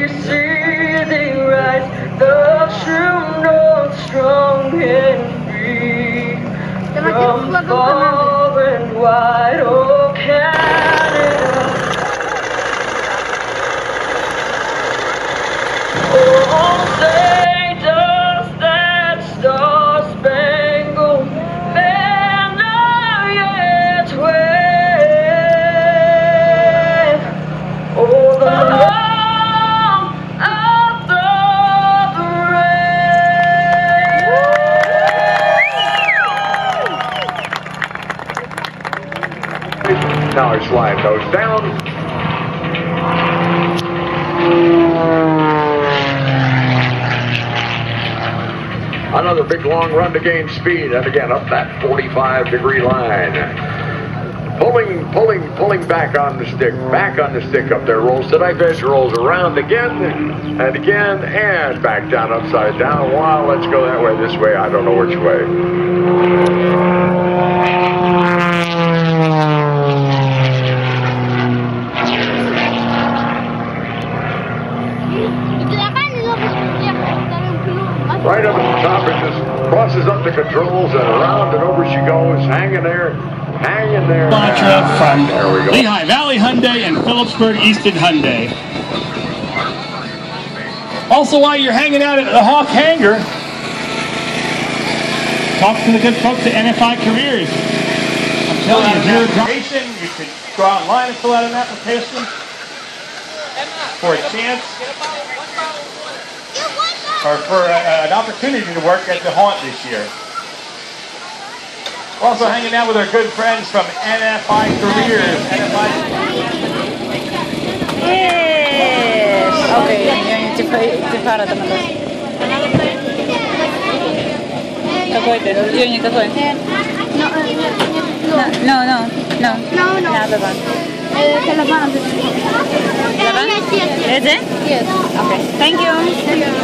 we see rise, the true north, strong and free. From far and wide, oh Now he's slide those down. Another big long run to gain speed, and again up that 45 degree line. Pulling, pulling, pulling back on the stick, back on the stick up there. Rolls to edge, rolls around again, and again, and back down upside down. Wow, let's go that way, this way, I don't know which way. Right up at the top, it just crosses up the controls and around and over she goes, hanging there, hanging there. Mantra from There we go. Lehigh Valley Hyundai and Phillipsburg Easton Hyundai. Also, while you're hanging out at the Hawk Hangar, talk to the good folks at NFI Careers. I'm telling you, if you're a driving, you could go online and fill out an application for a chance or for a, an opportunity to work at the Haunt this year. We're also hanging out with our good friends from NFI Careers. NFI Yes. Okay, yan yung Tifara naman doon. Какой ты? Юни, какой? No, no, no. No, no. Another one. Uh, Calaban. Eleven? Yes, yes, yes. Is it? Yes. Okay. Thank you. Whoa, what the?